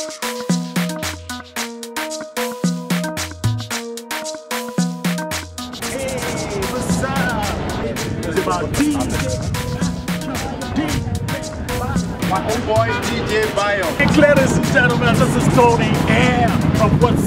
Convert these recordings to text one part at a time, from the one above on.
Hey, what's up? It's about DJ. My homeboy DJ Bayo. Hey, ladies and gentlemen, this is Tony Air of What's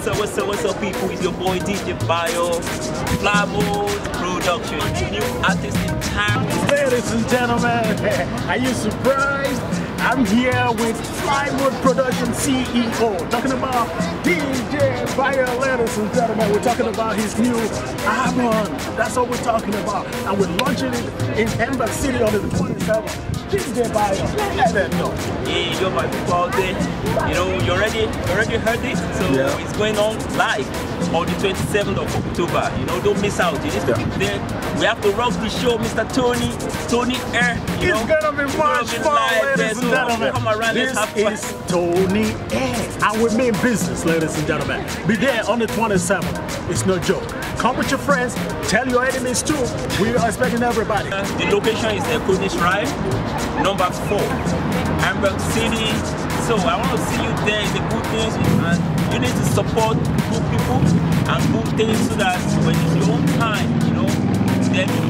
what's up, what's up, what's up, people? It's your boy DJ Bayo, Fly Mode Production, new artist in town. Ladies and gentlemen, are you surprised? I'm here with Flywood Production CEO, talking about DJ Fire. Ladies and gentlemen, we're talking about his new album. That's what we're talking about. And we're launching it in Hamburg City on the 27th. DJ Fire, let them know. Hey yo, my people out there, you know, you already, you already heard it, so Yeah. it's going on live on the 27th of October. You know, don't miss out. You need to be there. We have to rock the show, Mr. Tony, Tony Air. You It's know, gonna be much fun, ladies and gentlemen. Come around, this let's have. Is Tony A. And we mean business, ladies and gentlemen. Be there on the 27th. It's no joke. Come with your friends. Tell your enemies too. We are expecting everybody. The location is Ekoni Drive, number four, Hamburg City. So I want to see you there in the good things and you need to support good people and good things so that when it's your own time, you know, then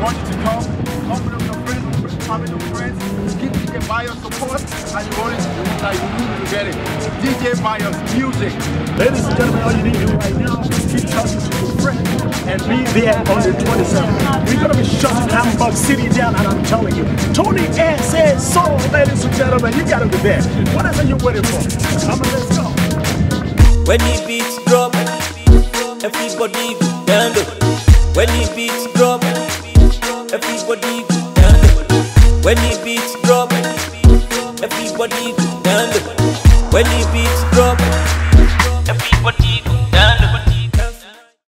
want you to come, come with your friends, family, your friends, give DJ Bayo support, and you want it, you want like you need to get it. DJ Bayo's music. Ladies and gentlemen, all you need to do right now is keep talking to your friends and be there on the 27th. We're gonna be shutting Hamburg City down, and I'm telling you, Tony A says so, ladies and gentlemen. You gotta be there. What else are you waiting for? Come on, let's go. When the beats drop, everybody go down low. When the beats drop, everybody go down low. When the beats drop, everybody go down low. When the beats drop,